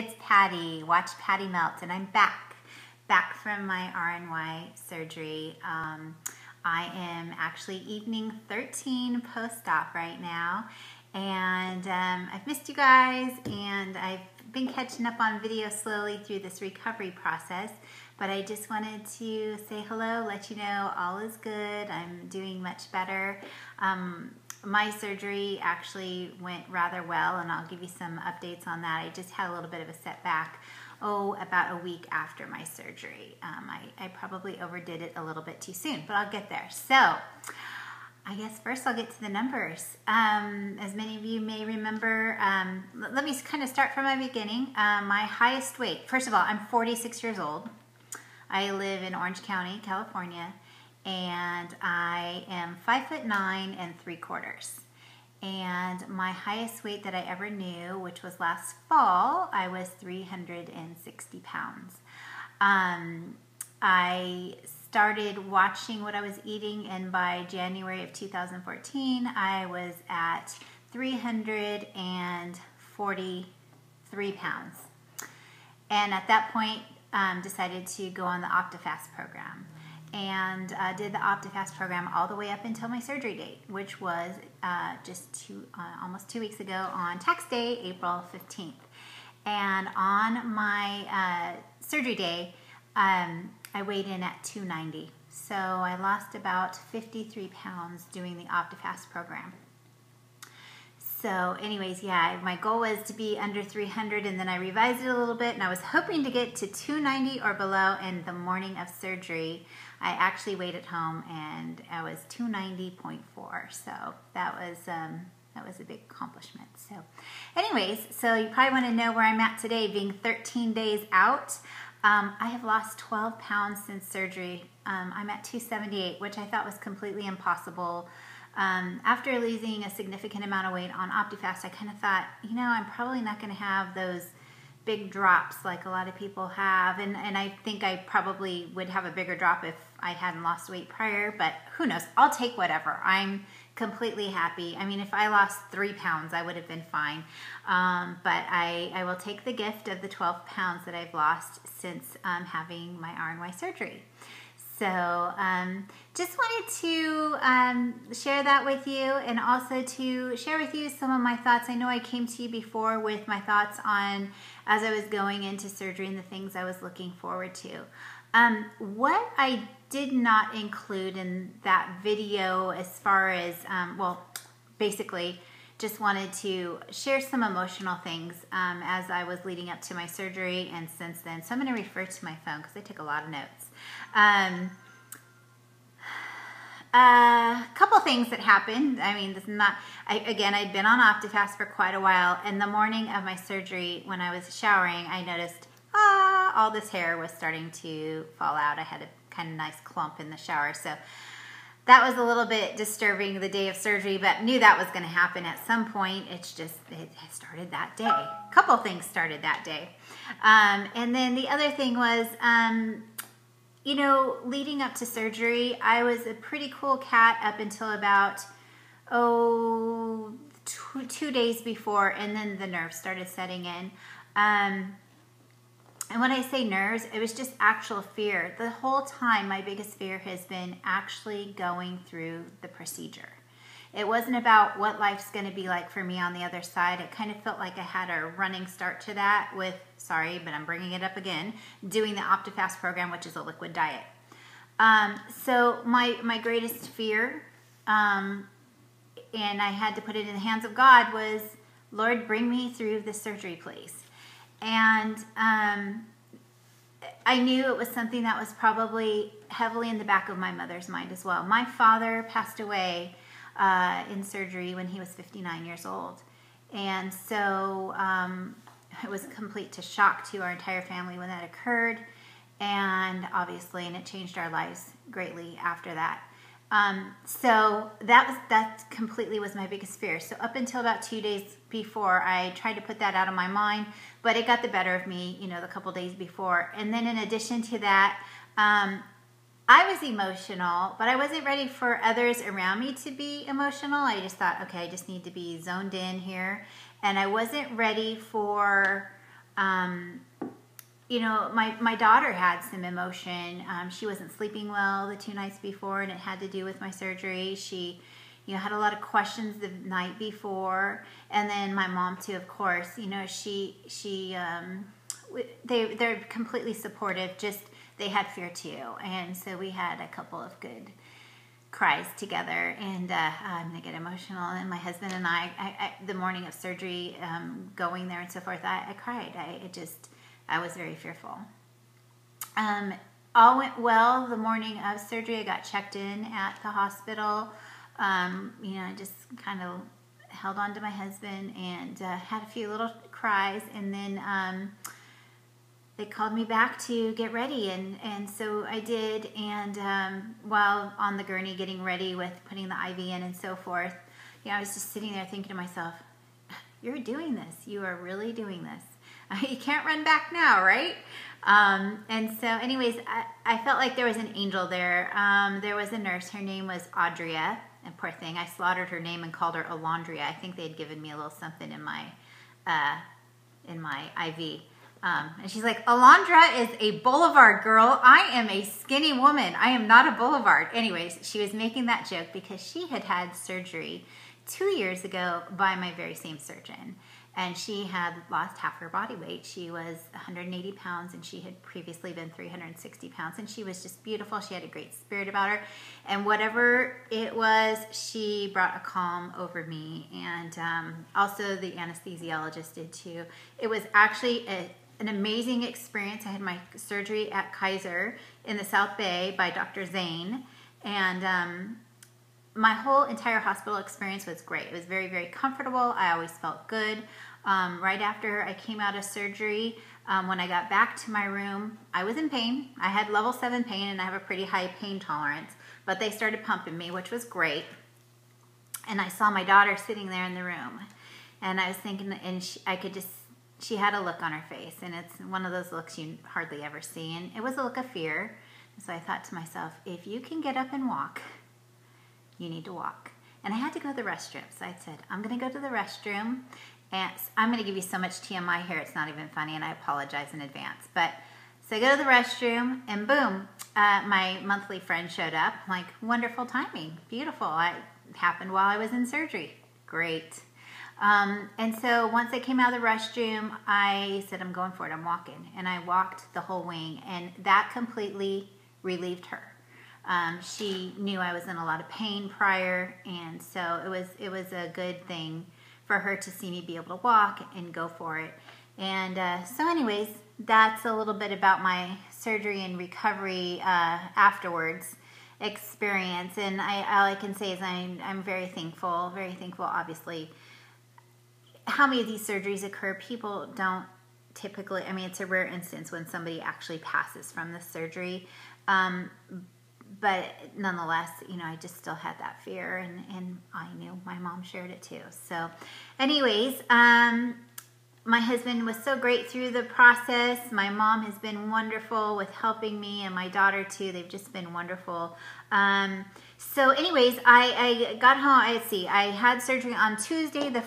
it's Patti. Watch PattiMelt, and I'm back, back from my RNY surgery. Um, I am actually evening 13 post-op right now, and um, I've missed you guys, and I've been catching up on video slowly through this recovery process, but I just wanted to say hello, let you know all is good. I'm doing much better. Um, my surgery actually went rather well, and I'll give you some updates on that. I just had a little bit of a setback, oh, about a week after my surgery. Um, I, I probably overdid it a little bit too soon, but I'll get there. So, I guess first I'll get to the numbers. Um, as many of you may remember, um, let me kind of start from my beginning. Um, my highest weight, first of all, I'm 46 years old. I live in Orange County, California and I am five foot nine and three quarters. And my highest weight that I ever knew, which was last fall, I was 360 pounds. Um, I started watching what I was eating, and by January of 2014, I was at 343 pounds. And at that point, um, decided to go on the OptiFast program and uh, did the OptiFast program all the way up until my surgery date, which was uh, just two, uh, almost two weeks ago on tax day, April 15th. And on my uh, surgery day, um, I weighed in at 290. So I lost about 53 pounds doing the OptiFast program. So anyways, yeah, my goal was to be under 300 and then I revised it a little bit and I was hoping to get to 290 or below in the morning of surgery. I actually weighed at home and I was 290.4. So that was um, that was a big accomplishment. So anyways, so you probably want to know where I'm at today being 13 days out. Um, I have lost 12 pounds since surgery. Um, I'm at 278, which I thought was completely impossible. Um, after losing a significant amount of weight on OptiFast, I kind of thought, you know, I'm probably not going to have those big drops like a lot of people have. And, and I think I probably would have a bigger drop if I hadn't lost weight prior, but who knows? I'll take whatever. I'm completely happy. I mean, if I lost three pounds, I would have been fine. Um, but I, I will take the gift of the 12 pounds that I've lost since um, having my RNY surgery. So um, just wanted to um, share that with you and also to share with you some of my thoughts. I know I came to you before with my thoughts on as I was going into surgery and the things I was looking forward to. Um, what I did not include in that video as far as, um, well, basically just wanted to share some emotional things um, as I was leading up to my surgery and since then. So I'm going to refer to my phone because I took a lot of notes. Um, a uh, couple things that happened. I mean, this is not, I, again, I'd been on OptiFast for quite a while, and the morning of my surgery, when I was showering, I noticed, ah, all this hair was starting to fall out. I had a kind of nice clump in the shower, so that was a little bit disturbing the day of surgery, but knew that was going to happen at some point. It's just, it started that day. A couple things started that day. Um, and then the other thing was, um, you know, leading up to surgery, I was a pretty cool cat up until about, oh, two, two days before, and then the nerves started setting in. Um, and when I say nerves, it was just actual fear. The whole time, my biggest fear has been actually going through the procedure. It wasn't about what life's going to be like for me on the other side. It kind of felt like I had a running start to that with, sorry, but I'm bringing it up again, doing the OptiFast program, which is a liquid diet. Um, so my, my greatest fear, um, and I had to put it in the hands of God, was, Lord, bring me through the surgery, please. And um, I knew it was something that was probably heavily in the back of my mother's mind as well. My father passed away uh, in surgery when he was 59 years old. And so um, it was complete to shock to our entire family when that occurred. And obviously, and it changed our lives greatly after that. Um, so that was that completely was my biggest fear. So up until about two days before, I tried to put that out of my mind, but it got the better of me, you know, the couple days before. And then in addition to that, um, I was emotional, but I wasn't ready for others around me to be emotional. I just thought, okay, I just need to be zoned in here. And I wasn't ready for um, you know, my, my daughter had some emotion. Um, she wasn't sleeping well the two nights before, and it had to do with my surgery. She, you know, had a lot of questions the night before, and then my mom too, of course. You know, she she um, they they're completely supportive. Just they had fear too, and so we had a couple of good cries together. And uh, i'm gonna get emotional. And my husband and i, I, I the morning of surgery um, going there and so forth i, I cried. I just i was very fearful. Um, all went well the morning of surgery. I got checked in at the hospital. Um, you know i just kind of held on to my husband and uh, had a few little cries. And then um, they called me back to get ready and and so I did and um, while on the gurney getting ready with putting the IV in and so forth you know I was just sitting there thinking to myself you're doing this. You are really doing this. You can't run back now right? Um, and so anyways I, I, felt like there was an angel there. Um, there was a nurse. Her name was Audria and poor thing I slaughtered her name and called her Alondria. I think they had given me a little something in my uh, in my IV um, and she's like, Alondra is a boulevard girl. I am a skinny woman. I am not a boulevard. Anyways, she was making that joke because she had had surgery two years ago by my very same surgeon. And she had lost half her body weight. She was 180 pounds and she had previously been 360 pounds. And she was just beautiful. She had a great spirit about her. And whatever it was, she brought a calm over me. And um, also the anesthesiologist did too. It was actually a an amazing experience. I had my surgery at Kaiser in the South Bay by Dr. Zane, and um, my whole entire hospital experience was great. It was very, very comfortable. I always felt good. Um, right after I came out of surgery, um, when I got back to my room, I was in pain. I had level seven pain, and I have a pretty high pain tolerance. But they started pumping me, which was great. And I saw my daughter sitting there in the room, and I was thinking, and she, I could just she had a look on her face, and it's one of those looks you hardly ever see. And it was a look of fear. So I thought to myself, if you can get up and walk, you need to walk. And I had to go to the restroom. So I said, I'm going to go to the restroom. And I'm going to give you so much TMI here, it's not even funny, and I apologize in advance. But so I go to the restroom, and boom, uh, my monthly friend showed up. Like, wonderful timing, beautiful. It happened while I was in surgery. Great. Um, and so once I came out of the restroom, I said, I'm going for it, I'm walking. And I walked the whole wing, and that completely relieved her. Um, she knew I was in a lot of pain prior, and so it was it was a good thing for her to see me be able to walk and go for it. And uh, so, anyways, that's a little bit about my surgery and recovery uh, afterwards experience. And I, all I can say is I'm, I'm very thankful, very thankful, obviously, how many of these surgeries occur, people don't typically, I mean, it's a rare instance when somebody actually passes from the surgery. Um, but nonetheless, you know, I just still had that fear, and, and I knew my mom shared it too. So, anyways, um, my husband was so great through the process. My mom has been wonderful with helping me, and my daughter too. They've just been wonderful. Um, so, anyways, I, I got home. I see. I had surgery on Tuesday, the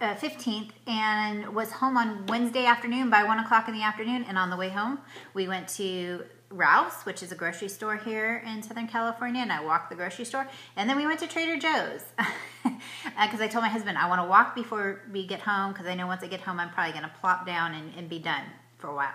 uh, fifteenth, and was home on Wednesday afternoon by one o'clock in the afternoon. And on the way home, we went to Rouse, which is a grocery store here in Southern California, and I walked the grocery store. And then we went to Trader Joe's because uh, I told my husband I want to walk before we get home because I know once I get home, I'm probably going to plop down and, and be done for a while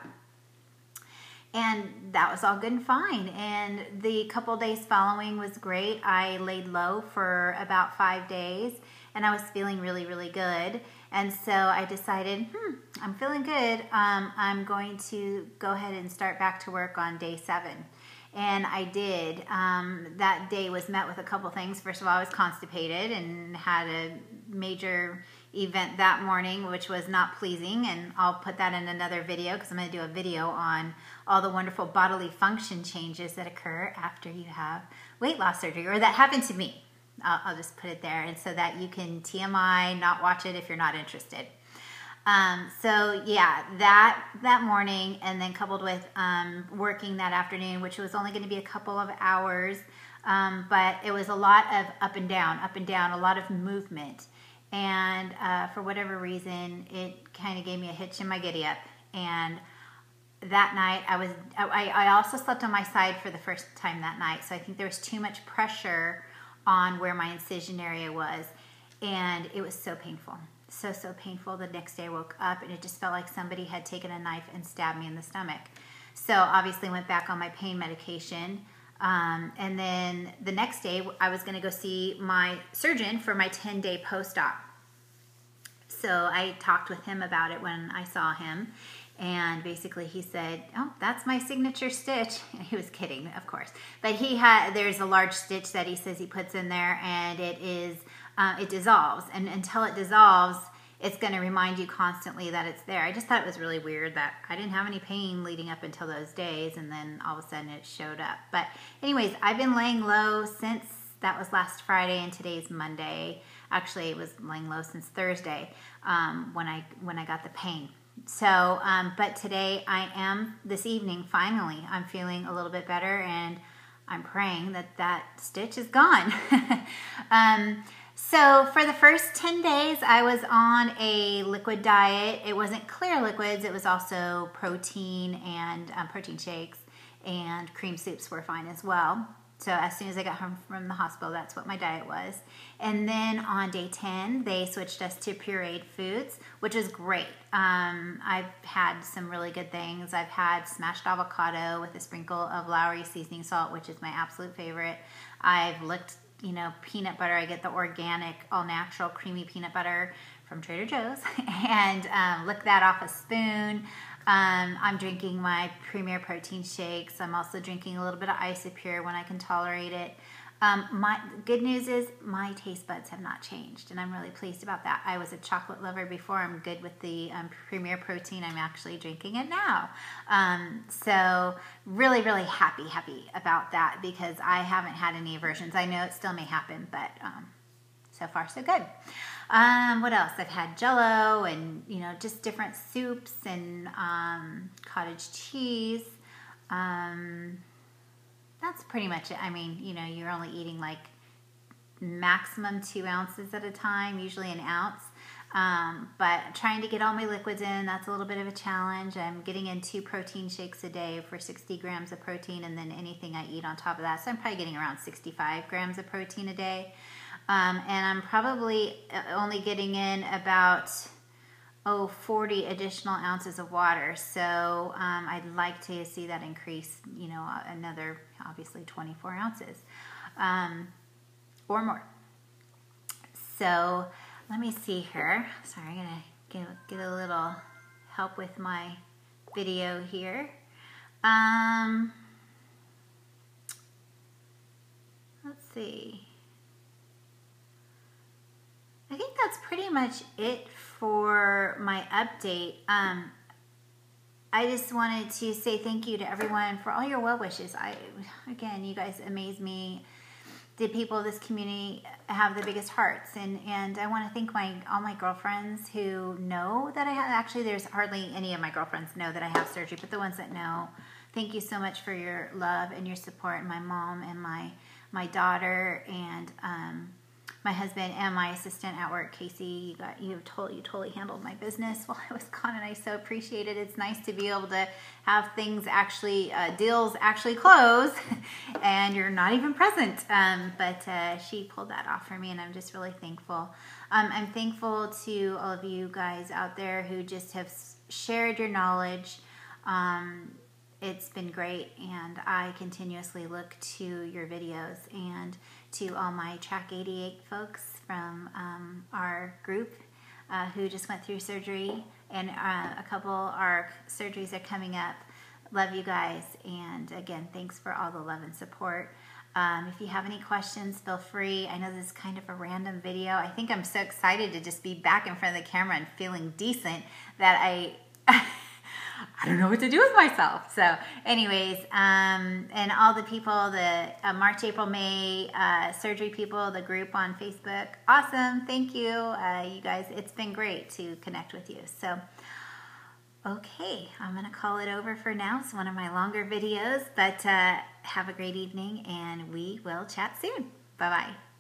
and that was all good and fine. And the couple days following was great. I laid low for about five days and I was feeling really, really good. And so I decided, hmm, I'm feeling good. Um, I'm going to go ahead and start back to work on day seven. And I did. Um, that day was met with a couple things. First of all, I was constipated and had a major event that morning, which was not pleasing. And I'll put that in another video because I'm going to do a video on all the wonderful bodily function changes that occur after you have weight loss surgery, or that happened to me. I'll, I'll just put it there, and so that you can TMI, not watch it if you're not interested. Um, so yeah, that that morning, and then coupled with um, working that afternoon, which was only going to be a couple of hours, um, but it was a lot of up and down, up and down, a lot of movement, and uh, for whatever reason, it kind of gave me a hitch in my giddy up, And that night I was I, I also slept on my side for the first time that night. So I think there was too much pressure on where my incision area was. And it was so painful. So, so painful. The next day I woke up and it just felt like somebody had taken a knife and stabbed me in the stomach. So obviously went back on my pain medication. Um, and then the next day I was going to go see my surgeon for my 10 day post-op. So I talked with him about it when I saw him. And basically he said, oh, that's my signature stitch. He was kidding, of course. But he had, there's a large stitch that he says he puts in there and it is, uh, it dissolves. And until it dissolves, it's going to remind you constantly that it's there. I just thought it was really weird that I didn't have any pain leading up until those days and then all of a sudden it showed up. But anyways, I've been laying low since that was last Friday and today's Monday. Actually, it was laying low since Thursday um, when I when I got the pain. So, um, but today I am this evening. Finally, I'm feeling a little bit better, and I'm praying that that stitch is gone. um, so for the first 10 days, I was on a liquid diet. It wasn't clear liquids. It was also protein and um, protein shakes and cream soups were fine as well. So as soon as I got home from the hospital, that's what my diet was. And then on day 10, they switched us to pureed foods, which is great. Um, I've had some really good things. I've had smashed avocado with a sprinkle of Lawry seasoning salt, which is my absolute favorite. I've licked you know, peanut butter. I get the organic, all natural, creamy peanut butter from Trader Joe's and um, lick that off a spoon. Um, I'm drinking my Premier Protein shakes. I'm also drinking a little bit of Isopure when I can tolerate it. Um, my good news is my taste buds have not changed, and I'm really pleased about that. I was a chocolate lover before. I'm good with the um, Premier Protein. I'm actually drinking it now. Um, so really, really happy, happy about that because I haven't had any aversions. I know it still may happen, but um, so far so good. Um, what else? I've had Jello and you know just different soups and um, cottage cheese. Um, that's pretty much it. I mean, you know, you're only eating like maximum two ounces at a time, usually an ounce. Um, but trying to get all my liquids in, that's a little bit of a challenge. I'm getting in two protein shakes a day for 60 grams of protein, and then anything I eat on top of that. So I'm probably getting around 65 grams of protein a day. Um, and I'm probably uh, only getting in about oh 40 additional ounces of water. So um, i'd like to see that increase you know another obviously 24 ounces um, or more. So let me see here. Sorry i'm gonna get, get a little help with my video here. Um, let's see I think that's pretty much it for my update. Um, I just wanted to say thank you to everyone for all your well wishes. I again, you guys amaze me. The people of this community have the biggest hearts, and and I want to thank my all my girlfriends who know that I have. Actually, there's hardly any of my girlfriends know that I have surgery, but the ones that know, thank you so much for your love and your support. My mom and my my daughter and um, my husband and my assistant at work, Casey, you got you totally you totally handled my business while I was gone, and I so appreciate it. It's nice to be able to have things actually uh, deals actually close, and you're not even present. Um, but uh, she pulled that off for me, and I'm just really thankful. Um, I'm thankful to all of you guys out there who just have shared your knowledge. Um, it's been great, and I continuously look to your videos and to all my Track 88 folks from um, our group uh, who just went through surgery, and uh, a couple our surgeries are coming up. Love you guys, and again, thanks for all the love and support. Um, if you have any questions, feel free. I know this is kind of a random video. I think I'm so excited to just be back in front of the camera and feeling decent that I I don't know what to do with myself. So, anyways, um, and all the people, the uh, March, April, May uh, surgery people, the group on Facebook, awesome. Thank you, uh, you guys. It's been great to connect with you. So, okay, I'm gonna call it over for now. It's one of my longer videos, but uh, have a great evening, and we will chat soon. Bye bye.